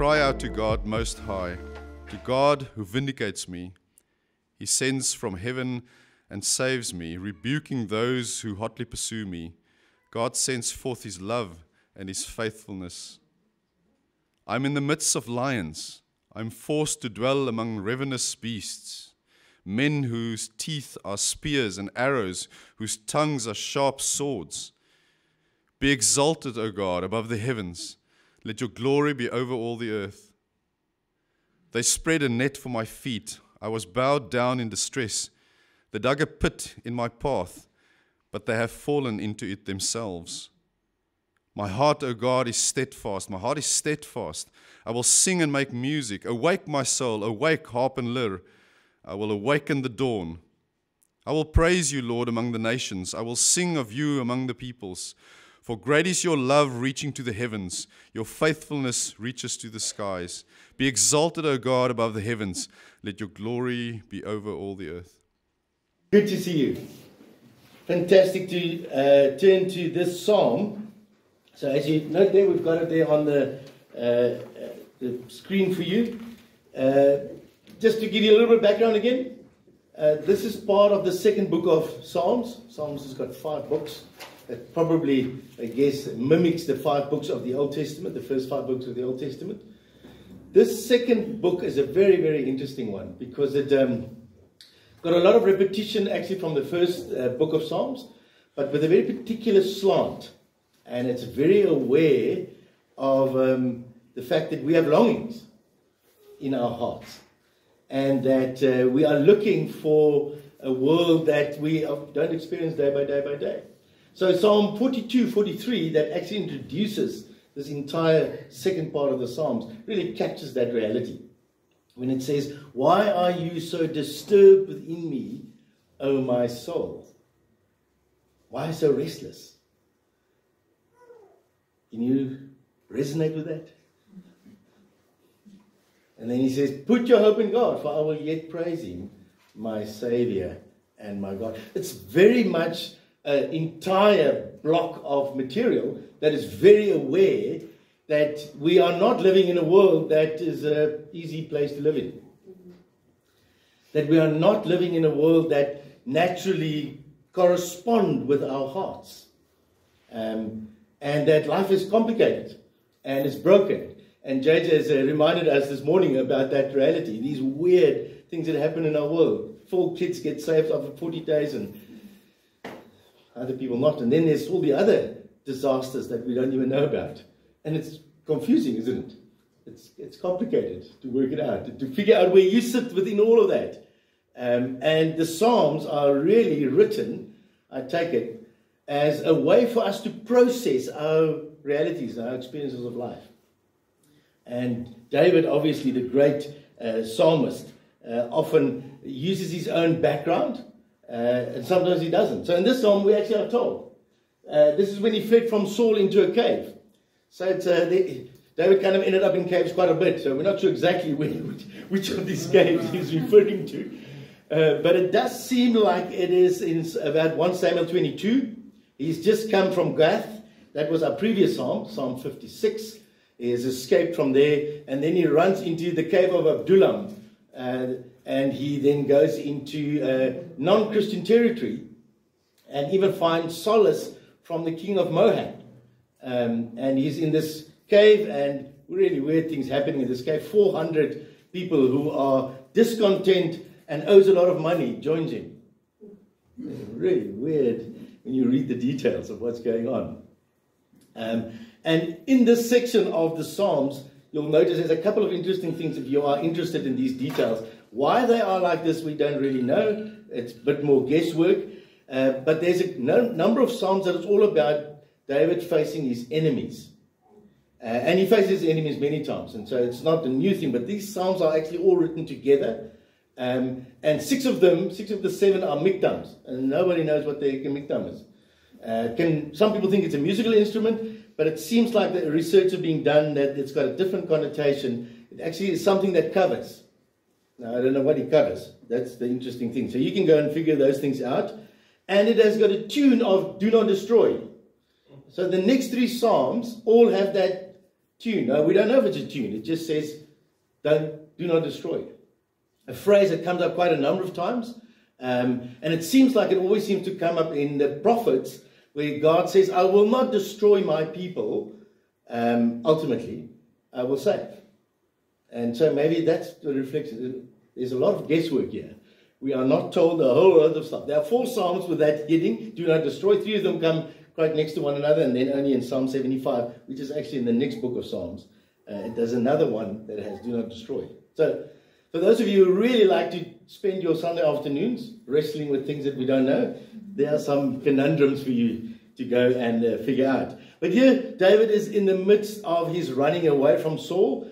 cry, out to God Most High, to God who vindicates me. He sends from heaven and saves me, rebuking those who hotly pursue me. God sends forth his love and his faithfulness. I'm in the midst of lions. I'm forced to dwell among ravenous beasts, men whose teeth are spears and arrows, whose tongues are sharp swords. Be exalted, O God, above the heavens. Let your glory be over all the earth. They spread a net for my feet. I was bowed down in distress. They dug a pit in my path, but they have fallen into it themselves. My heart, O God, is steadfast. My heart is steadfast. I will sing and make music. Awake, my soul. Awake, harp and lyre. I will awaken the dawn. I will praise you, Lord, among the nations. I will sing of you among the peoples. For great is your love reaching to the heavens, your faithfulness reaches to the skies. Be exalted, O God, above the heavens. Let your glory be over all the earth. Good to see you. Fantastic to uh, turn to this psalm. So, as you note there, we've got it there on the, uh, uh, the screen for you. Uh, just to give you a little bit of background again, uh, this is part of the second book of Psalms. Psalms has got five books. It probably, I guess, mimics the five books of the Old Testament, the first five books of the Old Testament. This second book is a very, very interesting one because it um, got a lot of repetition actually from the first uh, book of Psalms, but with a very particular slant. And it's very aware of um, the fact that we have longings in our hearts and that uh, we are looking for a world that we don't experience day by day by day. So Psalm 42, 43, that actually introduces this entire second part of the Psalms, really captures that reality. When it says, Why are you so disturbed within me, O my soul? Why so restless? Can you resonate with that? And then he says, Put your hope in God, for I will yet praise him, my Savior and my God. It's very much an entire block of material that is very aware that we are not living in a world that is an easy place to live in. That we are not living in a world that naturally correspond with our hearts. Um, and that life is complicated and it's broken. And JJ has uh, reminded us this morning about that reality, these weird things that happen in our world. Four kids get saved after 40 days and other people not. And then there's all the other disasters that we don't even know about. And it's confusing, isn't it? It's, it's complicated to work it out, to figure out where you sit within all of that. Um, and the Psalms are really written, I take it, as a way for us to process our realities, our experiences of life. And David, obviously the great uh, psalmist, uh, often uses his own background and sometimes he doesn't. So in this psalm, we actually are told. Uh, this is when he fled from Saul into a cave. So it's, uh, the, David kind of ended up in caves quite a bit. So we're not sure exactly which, which of these caves he's referring to. Uh, but it does seem like it is in about 1 Samuel 22. He's just come from Gath. That was our previous psalm, Psalm 56. He has escaped from there. And then he runs into the cave of Adullam. Uh, and he then goes into uh, non Christian territory and even finds solace from the king of Moab. Um, and he's in this cave, and really weird things happening in this cave. 400 people who are discontent and owes a lot of money joins him. Really weird when you read the details of what's going on. Um, and in this section of the Psalms, you'll notice there's a couple of interesting things if you are interested in these details. Why they are like this, we don't really know. It's a bit more guesswork. Uh, but there's a no, number of Psalms that it's all about David facing his enemies. Uh, and he faces enemies many times. And so it's not a new thing, but these Psalms are actually all written together. Um, and six of them, six of the seven are mikdams. And nobody knows what the mikdam is. Uh, can, some people think it's a musical instrument, but it seems like the research is being done that it's got a different connotation. It actually is something that covers. Now, I don't know what he covers. That's the interesting thing. So you can go and figure those things out. And it has got a tune of do not destroy. So the next three Psalms all have that tune. No, we don't know if it's a tune. It just says, don't, do not destroy. A phrase that comes up quite a number of times. Um, and it seems like it always seems to come up in the prophets where God says, I will not destroy my people. Um, ultimately, I will save. And so maybe that's the reflection. There's a lot of guesswork here. We are not told a whole lot of stuff. There are four Psalms with that heading do not destroy. Three of them come quite next to one another, and then only in Psalm 75, which is actually in the next book of Psalms, uh, there's another one that has do not destroy. So, for those of you who really like to spend your Sunday afternoons wrestling with things that we don't know, there are some conundrums for you to go and uh, figure out. But here, David is in the midst of his running away from Saul.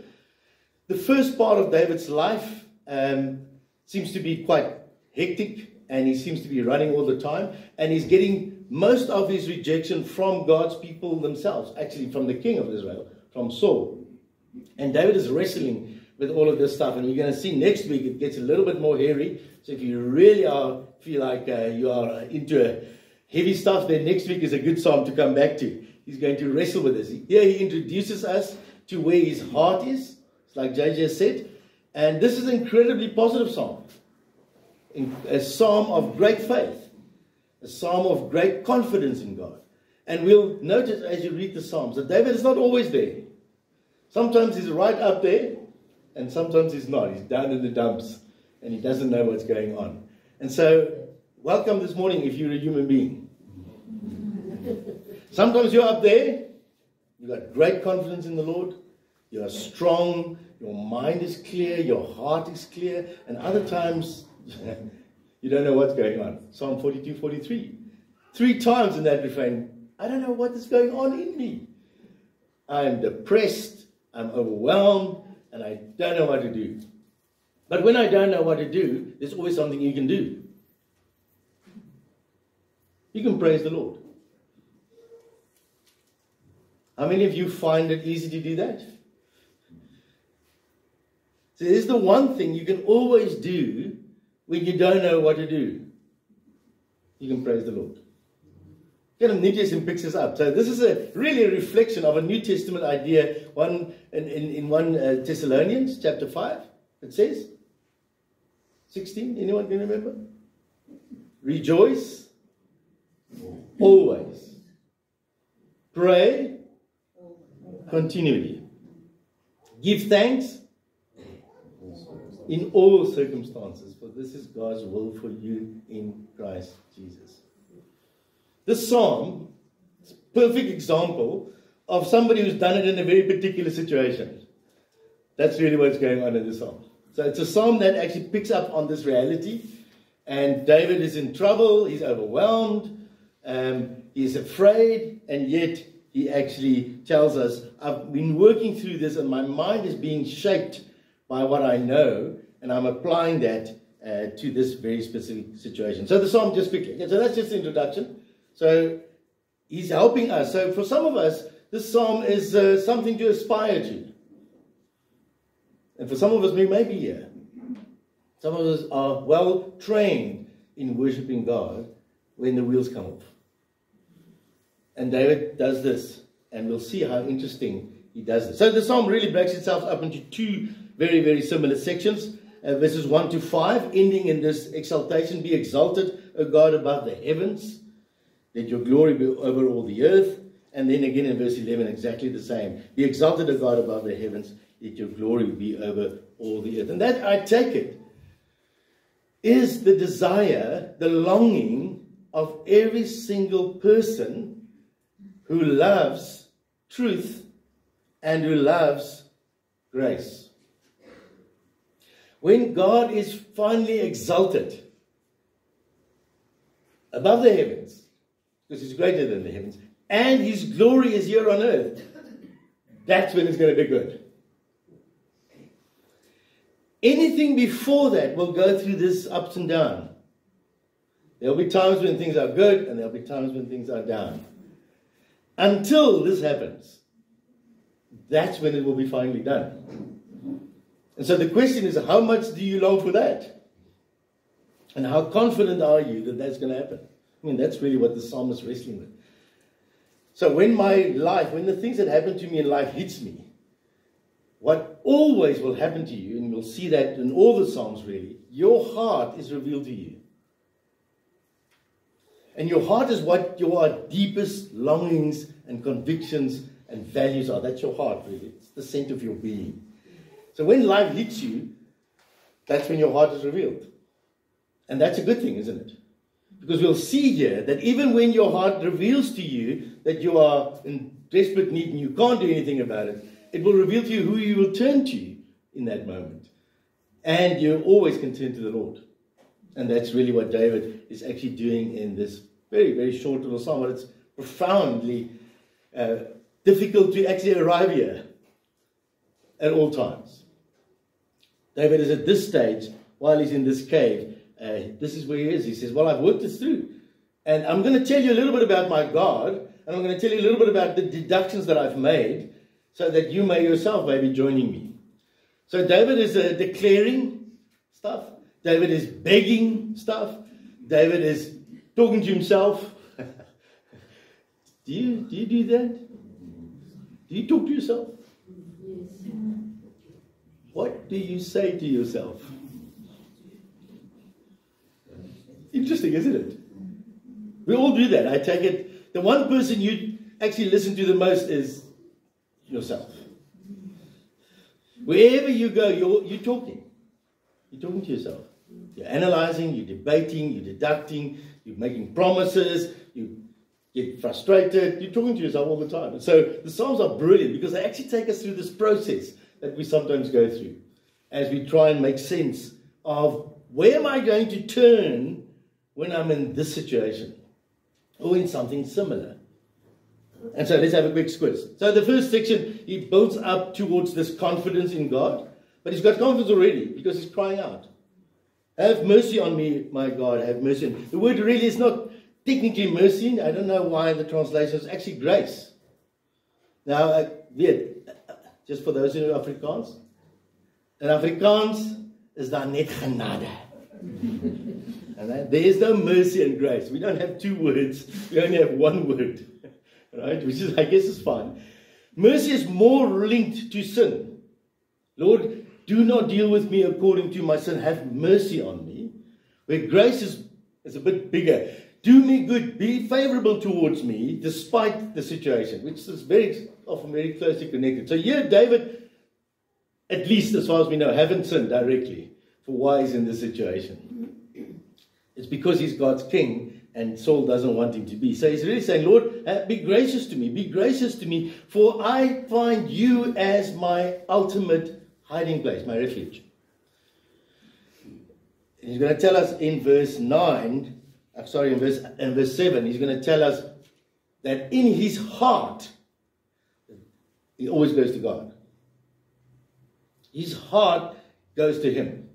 The first part of David's life um, seems to be quite hectic, and he seems to be running all the time, and he's getting most of his rejection from God's people themselves, actually from the king of Israel, from Saul. And David is wrestling with all of this stuff, and we're going to see next week it gets a little bit more hairy. So if you really are feel like uh, you are into heavy stuff, then next week is a good psalm to come back to. He's going to wrestle with this. Here he introduces us to where his heart is, like JJ said, and this is an incredibly positive psalm, a psalm of great faith, a psalm of great confidence in God. And we'll notice as you read the psalms that David is not always there. Sometimes he's right up there, and sometimes he's not. He's down in the dumps, and he doesn't know what's going on. And so, welcome this morning if you're a human being. Sometimes you're up there, you've got great confidence in the Lord, you are strong, your mind is clear, your heart is clear, and other times you don't know what's going on. Psalm 42 43. Three times in that refrain, I don't know what is going on in me. I'm depressed, I'm overwhelmed, and I don't know what to do. But when I don't know what to do, there's always something you can do. You can praise the Lord. How many of you find it easy to do that? So there's the one thing you can always do when you don't know what to do. You can praise the Lord. Kind of New Testament picks this up. So this is a really a reflection of a New Testament idea. One in, in, in one uh, Thessalonians chapter five, it says, sixteen. Anyone can remember? Rejoice always. Pray continually. Give thanks in all circumstances, for this is God's will for you in Christ Jesus. This psalm is a perfect example of somebody who's done it in a very particular situation. That's really what's going on in this psalm. So it's a psalm that actually picks up on this reality. And David is in trouble, he's overwhelmed, um, he's afraid, and yet he actually tells us, I've been working through this and my mind is being shaped by what I know, and I'm applying that uh, to this very specific situation. So the psalm just quickly. So that's just the introduction. So he's helping us. So for some of us, this psalm is uh, something to aspire to. And for some of us, we may be here. Some of us are well trained in worshiping God when the wheels come off. And David does this, and we'll see how interesting he does this. So the psalm really breaks itself up into two very, very similar sections. Uh, verses 1 to 5, ending in this exaltation Be exalted, O God, above the heavens. Let your glory be over all the earth. And then again in verse 11, exactly the same. Be exalted, O God, above the heavens. Let your glory be over all the earth. And that, I take it, is the desire, the longing of every single person who loves truth and who loves grace. When God is finally exalted above the heavens, because he's greater than the heavens, and his glory is here on earth, that's when it's going to be good. Anything before that will go through this ups and down. There'll be times when things are good, and there'll be times when things are down. Until this happens, that's when it will be finally done. And so the question is, how much do you long for that? And how confident are you that that's going to happen? I mean, that's really what the psalmist is wrestling with. So when my life, when the things that happen to me in life hits me, what always will happen to you, and we'll see that in all the Psalms really, your heart is revealed to you. And your heart is what your deepest longings and convictions and values are. That's your heart, really. It's the center of your being. So when life hits you, that's when your heart is revealed. And that's a good thing, isn't it? Because we'll see here that even when your heart reveals to you that you are in desperate need and you can't do anything about it, it will reveal to you who you will turn to in that moment. And you always can turn to the Lord. And that's really what David is actually doing in this very, very short little psalm. But it's profoundly uh, difficult to actually arrive here at all times. David is at this stage, while he's in this cave, uh, this is where he is. He says, Well, I've worked this through. And I'm going to tell you a little bit about my God, and I'm going to tell you a little bit about the deductions that I've made so that you may yourself may be joining me. So David is uh, declaring stuff. David is begging stuff. David is talking to himself. do you do you do that? Do you talk to yourself? What do you say to yourself? Interesting, isn't it? We all do that. I take it. The one person you actually listen to the most is yourself. Wherever you go, you're, you're talking. You're talking to yourself. You're analyzing, you're debating, you're deducting, you're making promises, you get frustrated. You're talking to yourself all the time. And so the Psalms are brilliant because they actually take us through this process that we sometimes go through as we try and make sense of where am I going to turn when I'm in this situation or in something similar. And so let's have a quick quiz. So the first section, he builds up towards this confidence in God, but he's got confidence already because he's crying out. Have mercy on me, my God, have mercy. The word really is not technically mercy. I don't know why the translation is actually grace. Now, uh, just for those who know Afrikaans, in Afrikaans is daar net genade. there is no mercy and grace. We don't have two words. We only have one word right? Which is, I guess, is fine. Mercy is more linked to sin. Lord, do not deal with me according to my sin. Have mercy on me. Where grace is, is a bit bigger. Do me good. Be favorable towards me despite the situation, which is very often very closely connected. So here, David, at least as far as we know, haven't sinned directly for why he's in this situation. It's because he's God's king and Saul doesn't want him to be. So he's really saying, Lord, uh, be gracious to me, be gracious to me, for I find you as my ultimate hiding place, my refuge. He's going to tell us in verse 9, I'm sorry, in verse, in verse 7, he's going to tell us that in his heart, he always goes to God. His heart goes to him.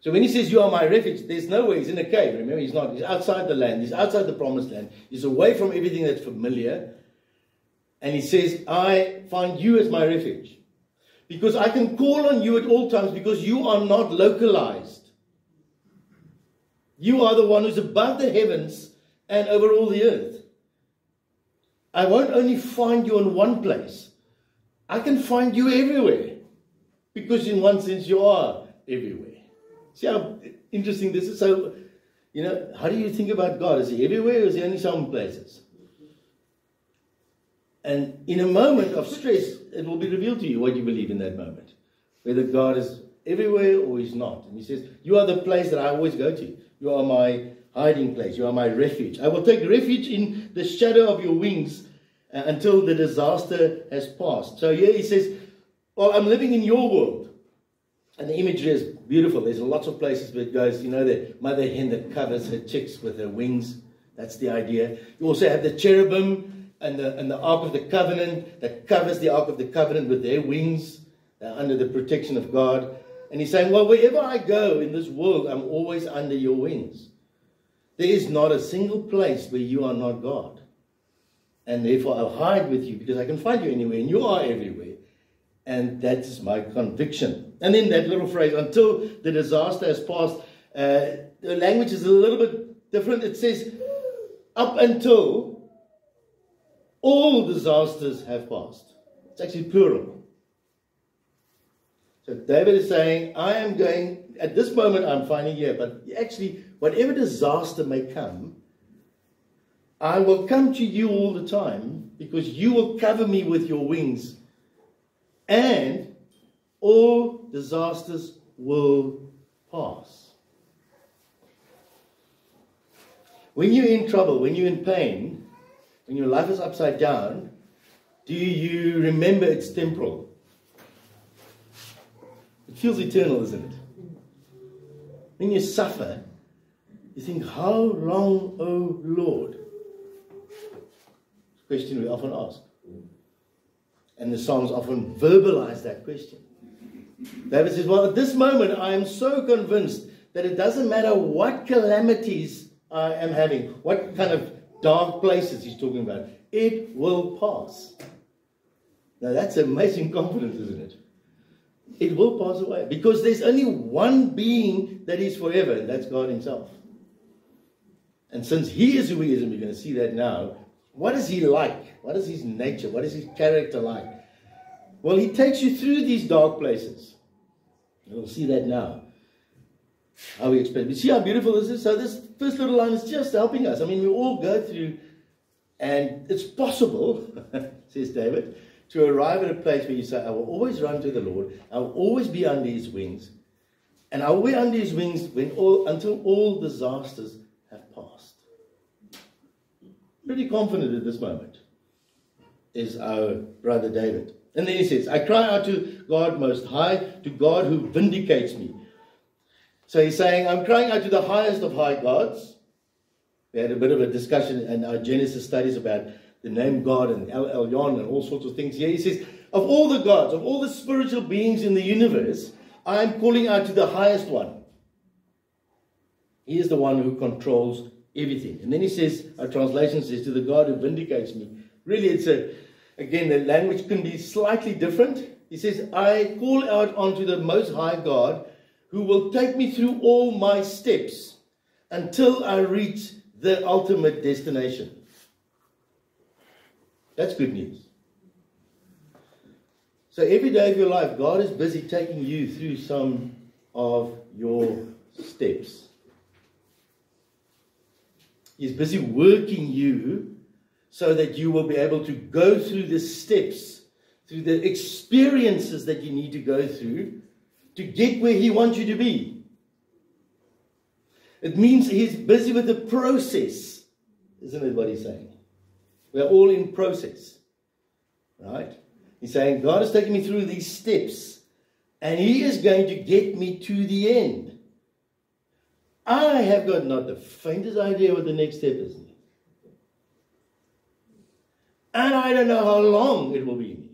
So when he says, You are my refuge, there's no way he's in a cave. Remember, he's not. He's outside the land. He's outside the promised land. He's away from everything that's familiar. And he says, I find you as my refuge. Because I can call on you at all times because you are not localized. You are the one who's above the heavens and over all the earth. I won't only find you in one place, I can find you everywhere. Because, in one sense, you are everywhere. See how interesting this is? So, you know, how do you think about God? Is he everywhere or is he only some places? And in a moment of stress, it will be revealed to you what you believe in that moment. Whether God is everywhere or he's not. And he says, You are the place that I always go to. You are my hiding place. You are my refuge. I will take refuge in the shadow of your wings uh, until the disaster has passed. So here he says, Well, I'm living in your world. And the imagery is beautiful. There's lots of places where it goes, you know, the mother hen that covers her chicks with her wings. That's the idea. You also have the cherubim and the, and the Ark of the Covenant that covers the Ark of the Covenant with their wings uh, under the protection of God. And he's saying, well, wherever I go in this world, I'm always under your wings. There is not a single place where you are not God. And therefore, I'll hide with you because I can find you anywhere, and you are everywhere. And that is my conviction. And then that little phrase, until the disaster has passed, uh, the language is a little bit different. It says, up until all disasters have passed. It's actually plural. So David is saying, I am going, at this moment I'm finding here, but actually, whatever disaster may come, I will come to you all the time because you will cover me with your wings, and all disasters will pass. When you're in trouble, when you're in pain, when your life is upside down, do you remember it's temporal? Feels eternal, isn't it? When you suffer, you think, How long, O Lord? Question we often ask. And the Psalms often verbalize that question. David says, Well, at this moment, I am so convinced that it doesn't matter what calamities I am having, what kind of dark places he's talking about, it will pass. Now, that's amazing confidence, isn't it? It will pass away because there's only one being that is forever, and that's God Himself. And since He is who He is, and we're going to see that now, what is He like? What is His nature? What is His character like? Well, He takes you through these dark places. We'll see that now. How we expect. You see how beautiful this is? So, this first little line is just helping us. I mean, we all go through, and it's possible, says David, to arrive at a place where you say, I will always run to the Lord, I will always be under his wings, and I will be under his wings when all, until all disasters have passed. Pretty confident at this moment is our brother David. And then he says, I cry out to God Most High, to God who vindicates me. So he's saying, I'm crying out to the highest of high gods. We had a bit of a discussion in our Genesis studies about the name God and El Elyon and all sorts of things. Here he says, of all the gods, of all the spiritual beings in the universe, I am calling out to the highest one. He is the one who controls everything. And then he says, our translation says, to the God who vindicates me. Really, it's a, again, the language can be slightly different. He says, I call out unto the Most High God who will take me through all my steps until I reach the ultimate destination. That's good news. So every day of your life, God is busy taking you through some of your steps. He's busy working you so that you will be able to go through the steps, through the experiences that you need to go through to get where He wants you to be. It means He's busy with the process, isn't it what He's saying? We're all in process. Right? He's saying, God has taken me through these steps, and He is going to get me to the end. I have got not the faintest idea what the next step is. And I don't know how long it will be.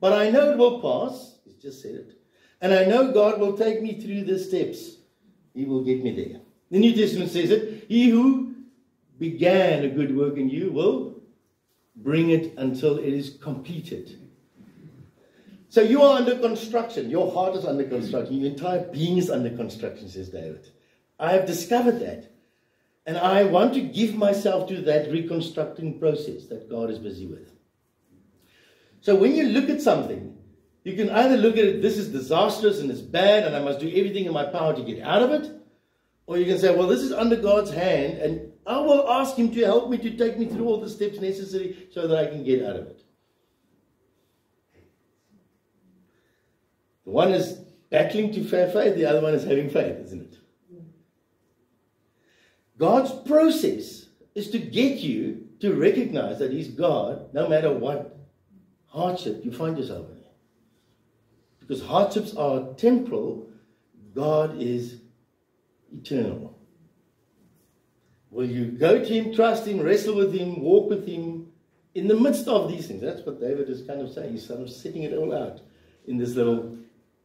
But I know it will pass. He's just said it. And I know God will take me through the steps. He will get me there. The New Testament says it He who began a good work in you will bring it until it is completed. So you are under construction. Your heart is under construction. Your entire being is under construction, says David. I have discovered that. And I want to give myself to that reconstructing process that God is busy with. So when you look at something, you can either look at it, this is disastrous and it's bad, and I must do everything in my power to get out of it. Or you can say, well, this is under God's hand, and I will ask Him to help me to take me through all the steps necessary so that I can get out of it. The one is battling to have faith, the other one is having faith, isn't it? God's process is to get you to recognize that He's God no matter what hardship you find yourself in. Because hardships are temporal, God is eternal. Will you go to Him, trust Him, wrestle with Him, walk with Him in the midst of these things? That's what David is kind of saying. He's sort of setting it all out in this little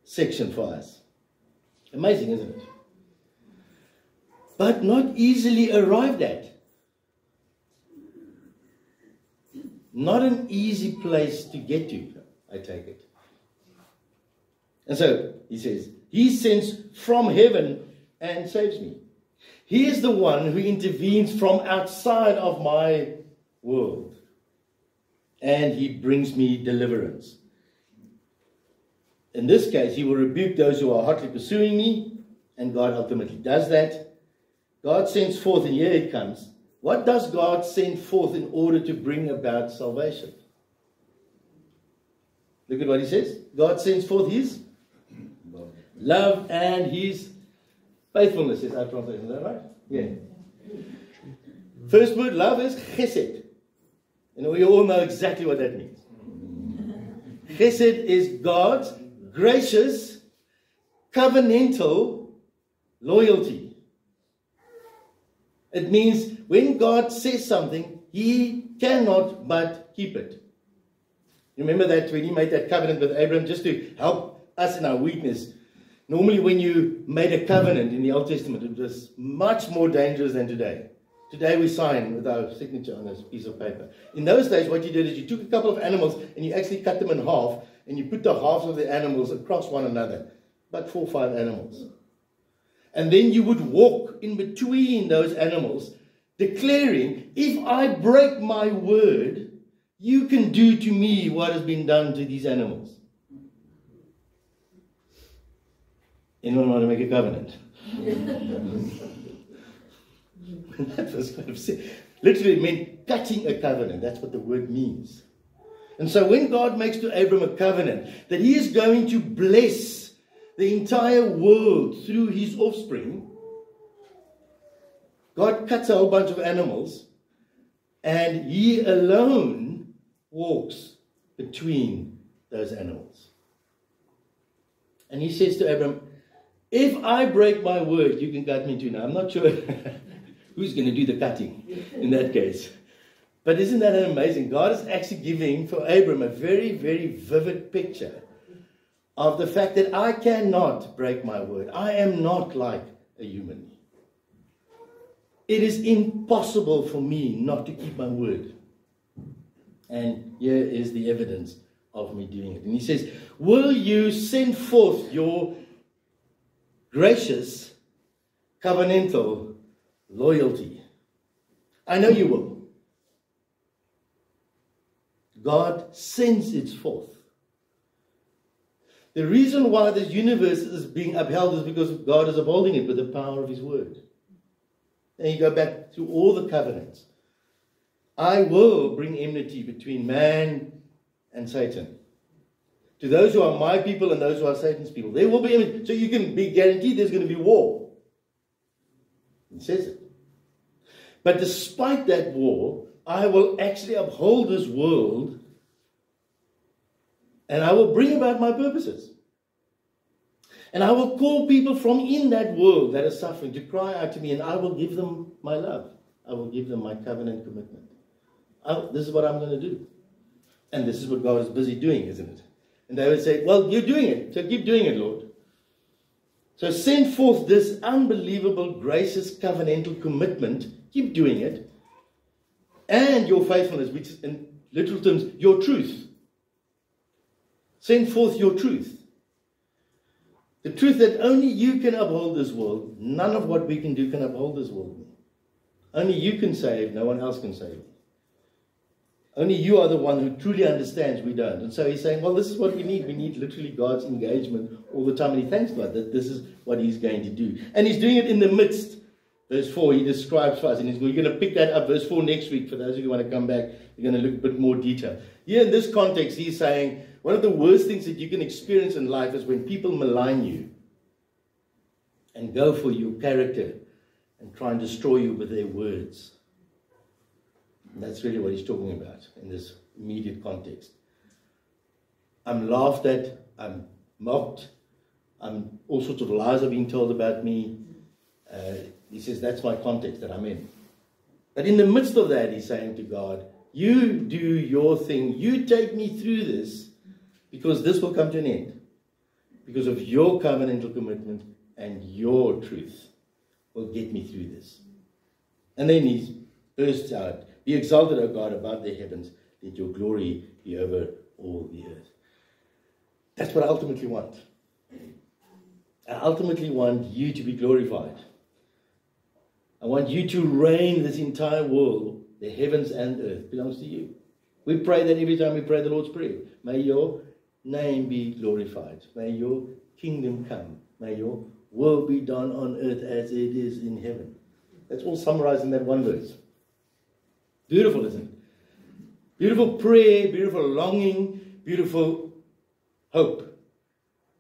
section for us. Amazing, isn't it? But not easily arrived at. Not an easy place to get to, I take it. And so he says, He sends from heaven and saves me. He is the one who intervenes from outside of my world. And he brings me deliverance. In this case, he will rebuke those who are hotly pursuing me, and God ultimately does that. God sends forth, and here it comes. What does God send forth in order to bring about salvation? Look at what he says. God sends forth his love and his faithfulness. Is our translation. Is that right? Yeah. First word, love is chesed. And we all know exactly what that means. Chesed is God's gracious, covenantal loyalty. It means when God says something, he cannot but keep it. Remember that when he made that covenant with Abraham just to help us in our weakness. Normally, when you made a covenant in the Old Testament, it was much more dangerous than today. Today we sign with our signature on this piece of paper. In those days, what you did is you took a couple of animals and you actually cut them in half and you put the halves of the animals across one another. About four or five animals. And then you would walk in between those animals, declaring, If I break my word, you can do to me what has been done to these animals. Anyone want to make a covenant? that was kind of literally meant cutting a covenant. That's what the word means. And so when God makes to Abram a covenant that he is going to bless the entire world through his offspring, God cuts a whole bunch of animals and he alone walks between those animals. And he says to Abram, If I break my word, you can cut me too. Now, I'm not sure who's going to do the cutting in that case. But isn't that amazing? God is actually giving for Abram a very, very vivid picture of the fact that I cannot break my word. I am not like a human. It is impossible for me not to keep my word. And here is the evidence of me doing it. And he says, Will you send forth your gracious covenantal loyalty. I know you will. God sends it forth. The reason why this universe is being upheld is because God is upholding it with the power of His word. And you go back to all the covenants. I will bring enmity between man and Satan. To those who are my people and those who are Satan's people. There will be. So you can be guaranteed there's going to be war. It says it. But despite that war, I will actually uphold this world and I will bring about my purposes. And I will call people from in that world that are suffering to cry out to me, and I will give them my love. I will give them my covenant commitment. I, this is what I'm going to do. And this is what God is busy doing, isn't it? And they would say, Well, you're doing it, so keep doing it, Lord. So send forth this unbelievable, gracious, covenantal commitment Keep doing it. And your faithfulness, which is in literal terms, your truth. Send forth your truth. The truth that only you can uphold this world. None of what we can do can uphold this world. Only you can save, no one else can save. Only you are the one who truly understands, we don't. And so he's saying, well, this is what we need. We need literally God's engagement all the time. And he thanks God that this is what he's going to do. And he's doing it in the midst Verse 4, he describes for us, and we're going to pick that up, verse 4, next week. For those who want to come back, we're going to look a bit more detail. Here in this context, he's saying one of the worst things that you can experience in life is when people malign you and go for your character and try and destroy you with their words. That's really what he's talking about in this immediate context. I'm laughed at, I'm mocked, I'm, all sorts of lies are being told about me. Uh, he says, That's my context that I'm in. But in the midst of that, he's saying to God, You do your thing. You take me through this because this will come to an end. Because of your covenantal commitment and your truth will get me through this. And then he bursts out Be exalted, O God, above the heavens. Let your glory be over all the earth. That's what I ultimately want. I ultimately want you to be glorified. I want you to reign this entire world. The heavens and earth belongs to you. We pray that every time we pray the Lord's Prayer. May your name be glorified. May your kingdom come. May your will be done on earth as it is in heaven. That's all summarized in that one verse. Beautiful, isn't it? Beautiful prayer, beautiful longing, beautiful hope,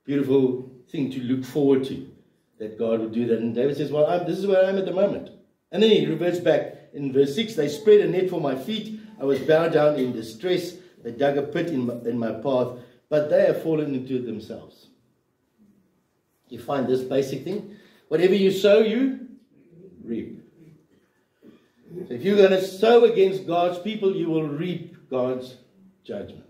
beautiful thing to look forward to that God would do that. And David says, Well, I'm, this is where I am at the moment. And then he reverts back in verse 6 They spread a net for my feet. I was bowed down in distress. They dug a pit in my, in my path, but they have fallen into it themselves. You find this basic thing? Whatever you sow, you reap. So if you're going to sow against God's people, you will reap God's judgment.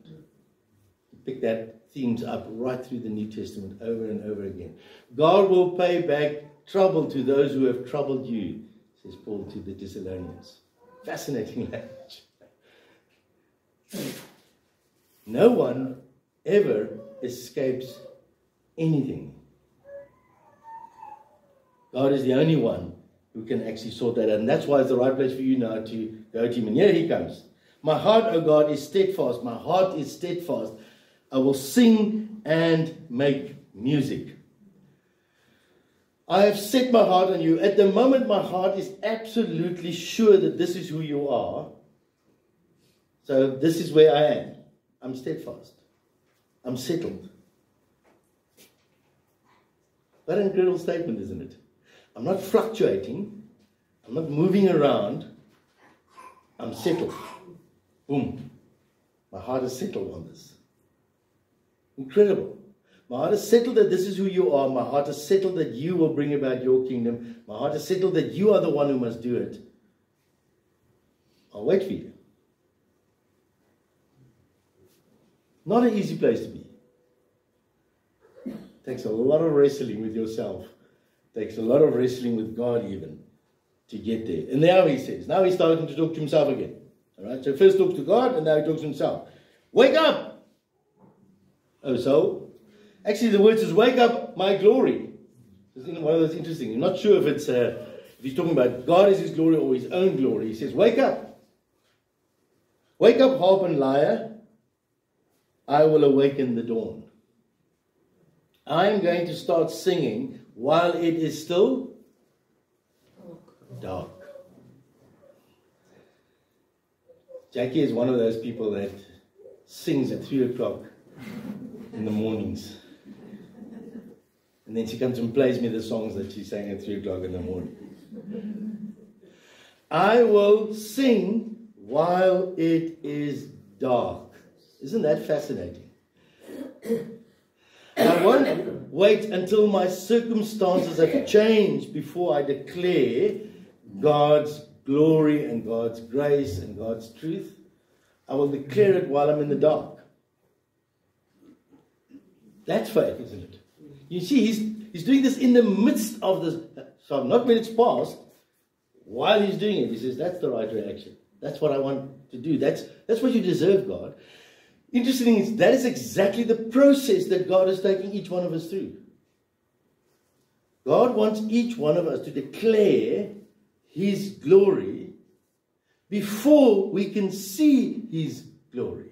Pick that themes up right through the New Testament over and over again. God will pay back trouble to those who have troubled you, says Paul to the Thessalonians. Fascinating language. No one ever escapes anything. God is the only one who can actually sort that out. And that's why it's the right place for you now to go to Him. And here He comes. My heart, O oh God, is steadfast. My heart is steadfast. I will sing and make music. I have set my heart on you. At the moment, my heart is absolutely sure that this is who you are. So, this is where I am. I'm steadfast. I'm settled. What an incredible statement, isn't it? I'm not fluctuating. I'm not moving around. I'm settled. Boom. My heart is settled on this. Incredible. My heart is settled that this is who you are. My heart is settled that you will bring about your kingdom. My heart is settled that you are the one who must do it. I'll wait for you. Not an easy place to be. Takes a lot of wrestling with yourself Takes a lot of wrestling with God even to get there. And now he says, now he's starting to talk to himself again. All right, so first talks to God and now he talks to himself. Wake up! Oh, so? Actually, the word says, wake up, my glory. It's one of those interesting. I'm not sure if it's uh, if he's talking about God as his glory or his own glory. He says, wake up. Wake up, harp and lyre. I will awaken the dawn. I'm going to start singing while it is still dark. Jackie is one of those people that sings at 3 o'clock in the mornings. And then she comes and plays me the songs that she sang at 3 o'clock in the morning. I will sing while it is dark. Isn't that fascinating? I won't wait until my circumstances have changed before I declare God's glory and God's grace and God's truth. I will declare it while I'm in the dark. That's faith, isn't it? You see, he's, he's doing this in the midst of this. So, not when it's past, while he's doing it, he says, That's the right reaction. That's what I want to do. That's, that's what you deserve, God. Interesting is that is exactly the process that God is taking each one of us through. God wants each one of us to declare His glory before we can see His glory.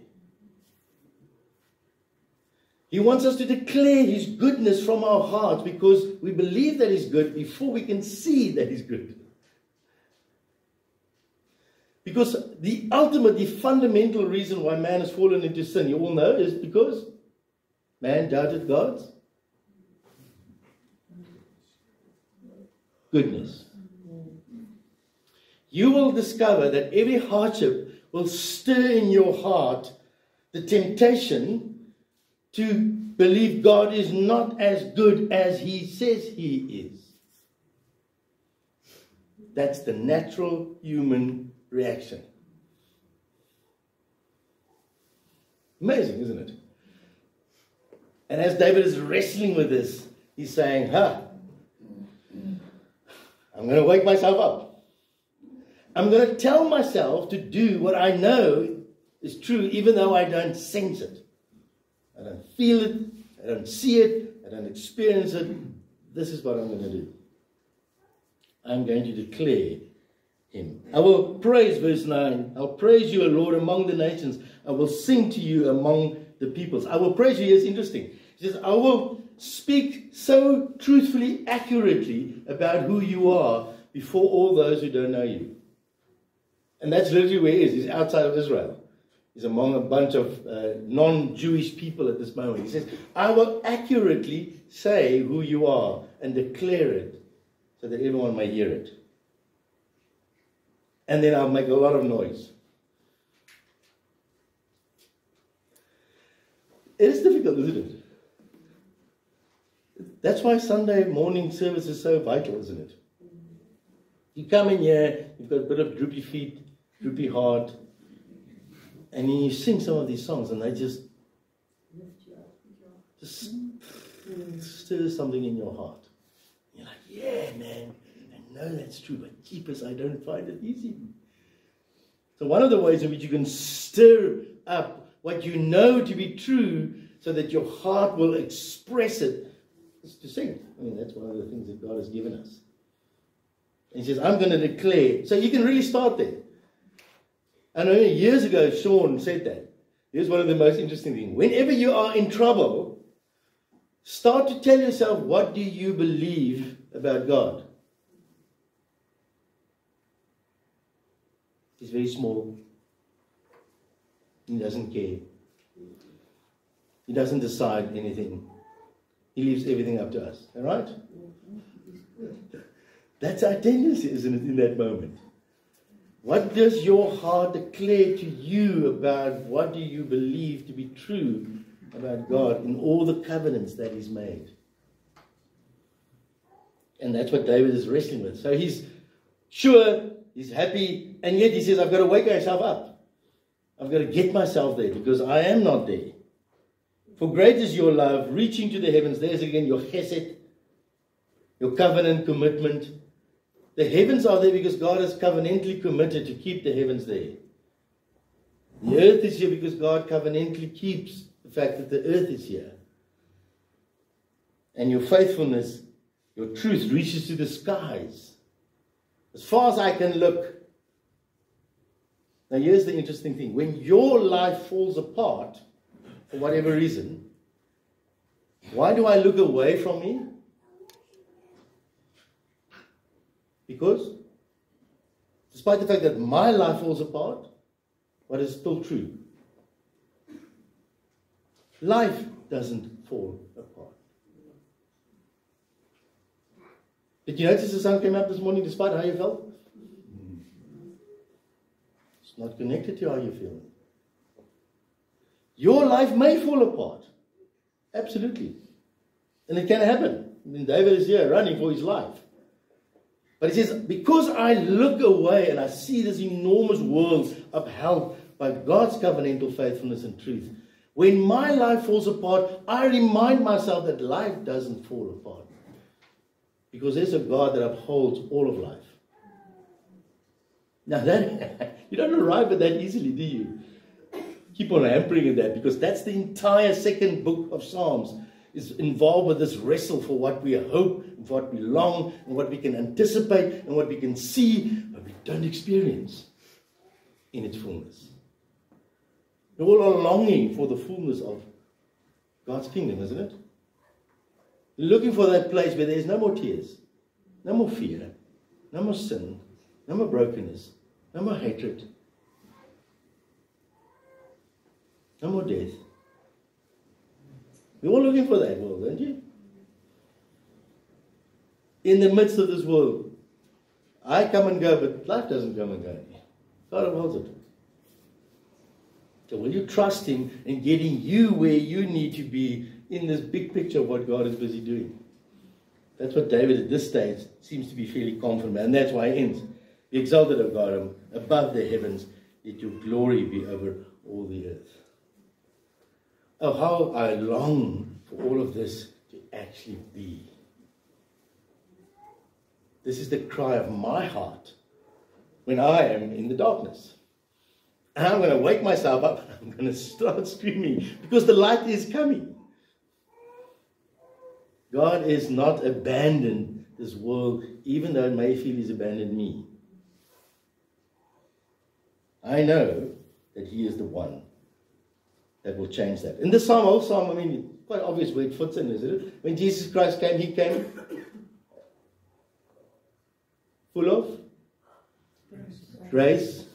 He wants us to declare His goodness from our hearts because we believe that He's good before we can see that He's good. Because the ultimate, the fundamental reason why man has fallen into sin, you all know, is because man doubted God's goodness. You will discover that every hardship will stir in your heart the temptation to believe God is not as good as He says He is. That's the natural human reaction. Amazing, isn't it? And as David is wrestling with this, he's saying, Huh, I'm going to wake myself up. I'm going to tell myself to do what I know is true, even though I don't sense it. I don't feel it, I don't see it, I don't experience it. This is what I'm going to do. I'm going to declare him. I will praise, verse 9. I'll praise you, O Lord, among the nations. I will sing to you among the peoples. I will praise you. It's interesting. He says, I will speak so truthfully, accurately about who you are before all those who don't know you. And that's literally where he is. He's outside of Israel. He's among a bunch of uh, non Jewish people at this moment. He says, I will accurately say who you are and declare it so that everyone may hear it. And then I'll make a lot of noise. It is difficult, isn't it? That's why Sunday morning service is so vital, isn't it? You come in here, you've got a bit of droopy feet, droopy heart, and you sing some of these songs, and they just just stir something in your heart. You're like, yeah, man, know that's true, but keepers, I don't find it easy. So one of the ways in which you can stir up what you know to be true so that your heart will express it is to sing. I mean, that's one of the things that God has given us. And he says, I'm going to declare. So you can really start there. Know years ago, Sean said that. Here's one of the most interesting things. Whenever you are in trouble, start to tell yourself, what do you believe about God? He's very small. He doesn't care. He doesn't decide anything. He leaves everything up to us. All right? That's our tendency, isn't it, in that moment? What does your heart declare to you about what do you believe to be true about God in all the covenants that He's made? And that's what David is wrestling with. So he's sure, he's happy, and yet he says, I've got to wake myself up. I've got to get myself there because I am not there. For great is your love, reaching to the heavens. There's again your chesed, your covenant commitment the heavens are there because God has covenantally committed to keep the heavens there. The earth is here because God covenantally keeps the fact that the earth is here. And your faithfulness, your truth reaches to the skies. As far as I can look. Now, here's the interesting thing when your life falls apart, for whatever reason, why do I look away from me? Because, despite the fact that my life falls apart, what is still true? Life doesn't fall apart. Did you notice the sun came up this morning despite how you felt? It's not connected to how you feel. Your life may fall apart. Absolutely. And it can happen. I mean, David is here running for his life. But he says, because I look away and I see this enormous world upheld by God's covenantal faithfulness and truth, when my life falls apart, I remind myself that life doesn't fall apart. Because there's a God that upholds all of life. Now that you don't arrive at that easily, do you? Keep on hampering at that because that's the entire second book of Psalms is involved with this wrestle for what we hope, what we long, and what we can anticipate, and what we can see, but we don't experience in its fullness. We all are longing for the fullness of God's kingdom, isn't it? Looking for that place where there's no more tears, no more fear, no more sin, no more brokenness, no more hatred, no more death, we're all looking for that world, aren't you? In the midst of this world, I come and go, but life doesn't come and go. God holds it. So will you trust Him in getting you where you need to be in this big picture of what God is busy doing? That's what David at this stage seems to be fairly confident, and that's why he ends. Be exalted, O God, above the heavens, let your glory be over all the earth. Oh, how I long for all of this to actually be. This is the cry of my heart when I am in the darkness. And I'm going to wake myself up I'm going to start screaming because the light is coming. God is not abandoned this world, even though it may feel He's abandoned me. I know that He is the one that will change that. In the psalm, whole psalm, I mean, quite obvious where it fits in, isn't it? When Jesus Christ came, he came full of grace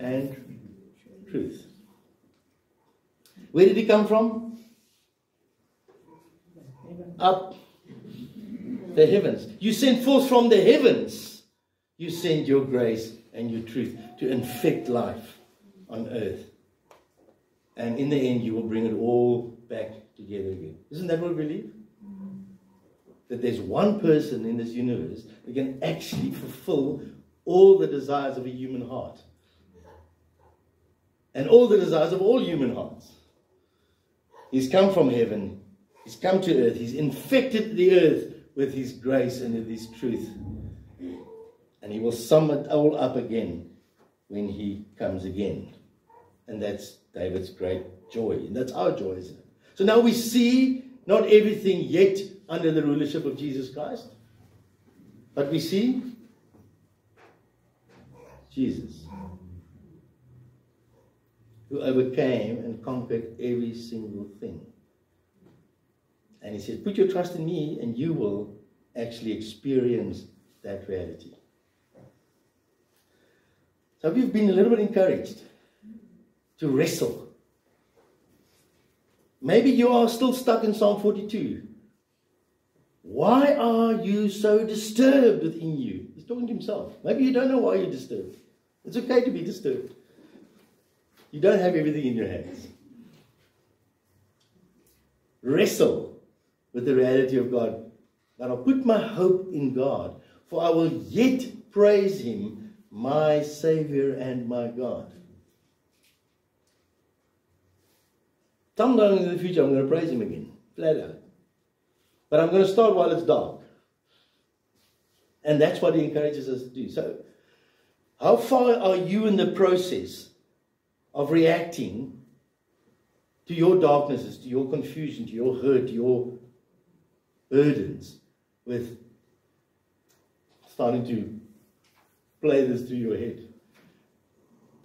and truth. Where did he come from? Up the heavens. You send forth from the heavens. You send your grace and your truth to infect life on earth. And in the end, you will bring it all back together again. Isn't that what we believe? That there's one person in this universe that can actually fulfill all the desires of a human heart and all the desires of all human hearts. He's come from heaven, he's come to earth, he's infected the earth with his grace and with his truth. And he will sum it all up again when he comes again. And that's David's great joy. And that's our joy, isn't it? So now we see not everything yet under the rulership of Jesus Christ, but we see Jesus, who overcame and conquered every single thing. And he said, Put your trust in me, and you will actually experience that reality. So, we've been a little bit encouraged to wrestle? Maybe you are still stuck in Psalm 42. Why are you so disturbed within you? He's talking to himself. Maybe you don't know why you're disturbed. It's okay to be disturbed. You don't have everything in your hands. Wrestle with the reality of God. That I'll put my hope in God, for I will yet praise Him, my Savior and my God. Sometime in the future, I'm going to praise Him again, flat out. But I'm going to start while it's dark. And that's what He encourages us to do. So, how far are you in the process of reacting to your darknesses, to your confusion, to your hurt, your burdens with starting to play this through your head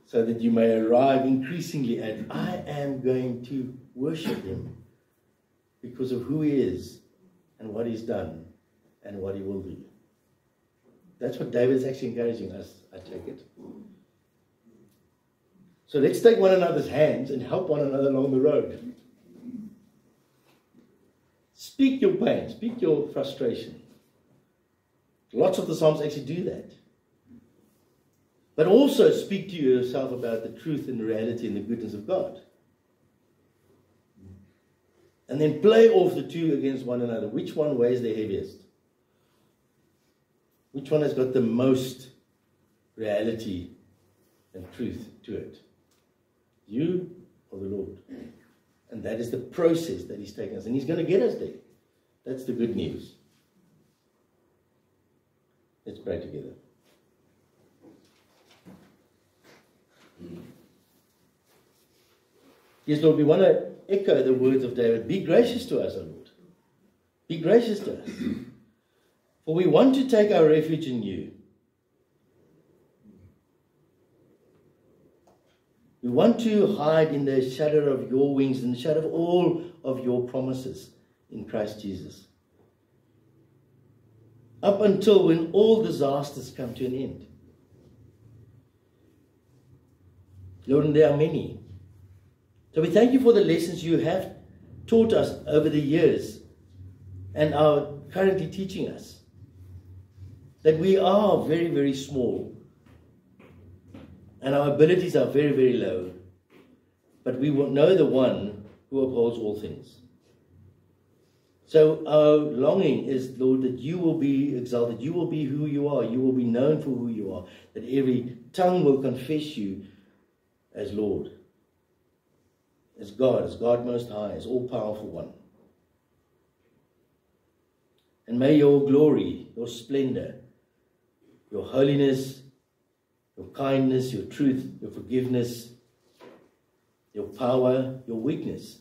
so that you may arrive increasingly at I am going to worship him because of who he is and what he's done and what he will do. That's what David is actually encouraging us, I take it. So let's take one another's hands and help one another along the road. Speak your pain, speak your frustration. Lots of the Psalms actually do that. But also speak to yourself about the truth and the reality and the goodness of God. And then play off the two against one another. Which one weighs the heaviest? Which one has got the most reality and truth to it? You or the Lord? And that is the process that He's taken us. And He's going to get us there. That's the good news. Let's pray together. Yes, Lord, we want to echo the words of David. Be gracious to us, O Lord. Be gracious to us. For we want to take our refuge in you. We want to hide in the shadow of your wings, in the shadow of all of your promises in Christ Jesus. Up until when all disasters come to an end. Lord, and there are many. So we thank you for the lessons you have taught us over the years and are currently teaching us. That we are very, very small and our abilities are very, very low. But we know the one who upholds all things. So our longing is, Lord, that you will be exalted. You will be who you are. You will be known for who you are. That every tongue will confess you as Lord, as God, as God Most High, as all powerful one. And may your glory, your splendor, your holiness, your kindness, your truth, your forgiveness, your power, your weakness.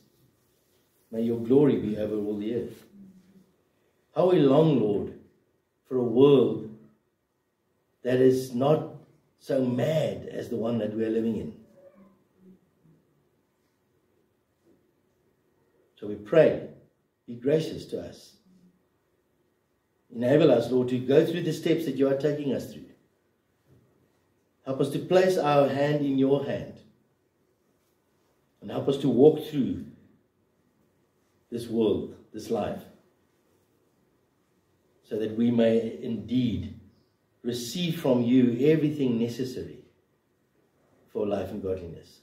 May your glory be over all the earth. How we long, Lord, for a world that is not so mad as the one that we are living in. So we pray, be gracious to us. Enable us, Lord, to go through the steps that you are taking us through. Help us to place our hand in your hand. And help us to walk through this world, this life, so that we may indeed receive from you everything necessary for life and godliness.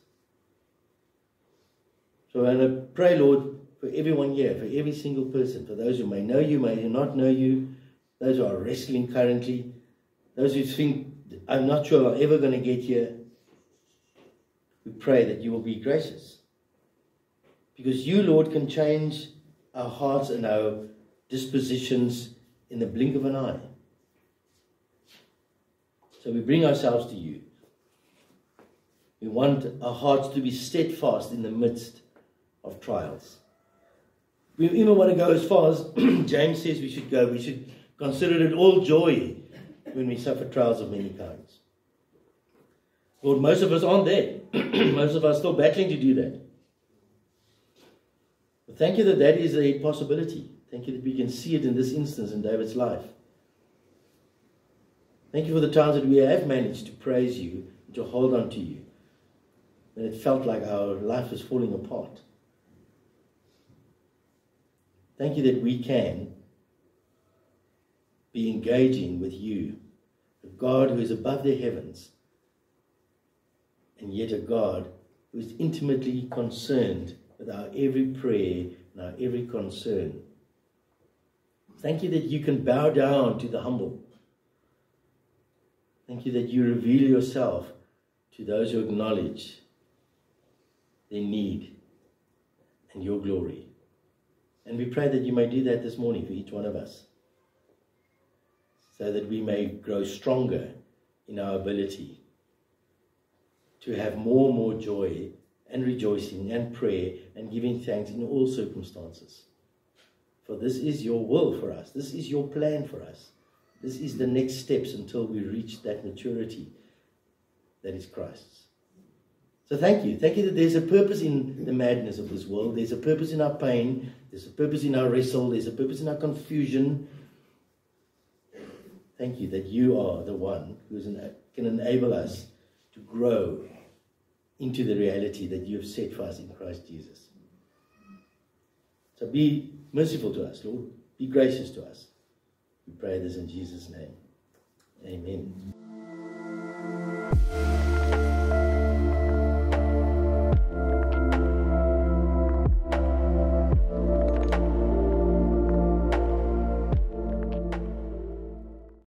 So I pray, Lord, for everyone here, for every single person, for those who may know you, may not know you, those who are wrestling currently, those who think, I'm not sure I'm ever going to get here. We pray that you will be gracious. Because you, Lord, can change our hearts and our dispositions in the blink of an eye. So we bring ourselves to you. We want our hearts to be steadfast in the midst of trials. We even want to go as far as James says we should go. We should consider it all joy when we suffer trials of many kinds. Lord, most of us aren't there. most of us are still battling to do that. Thank you that that is a possibility. Thank you that we can see it in this instance in David's life. Thank you for the times that we have managed to praise you, to hold on to you, when it felt like our life was falling apart. Thank you that we can be engaging with you, a God who is above the heavens, and yet a God who is intimately concerned with our every prayer and our every concern. Thank you that you can bow down to the humble. Thank you that you reveal yourself to those who acknowledge their need and your glory. And we pray that you may do that this morning for each one of us so that we may grow stronger in our ability to have more and more joy and rejoicing and prayer and giving thanks in all circumstances. For this is your will for us, this is your plan for us. This is the next steps until we reach that maturity that is Christ's. So thank you. Thank you that there's a purpose in the madness of this world. There's a purpose in our pain. There's a purpose in our wrestle. There's a purpose in our confusion. Thank you that you are the one who can enable us to grow into the reality that you have set for us in Christ Jesus. So be merciful to us, Lord. Be gracious to us. We pray this in Jesus' name. Amen.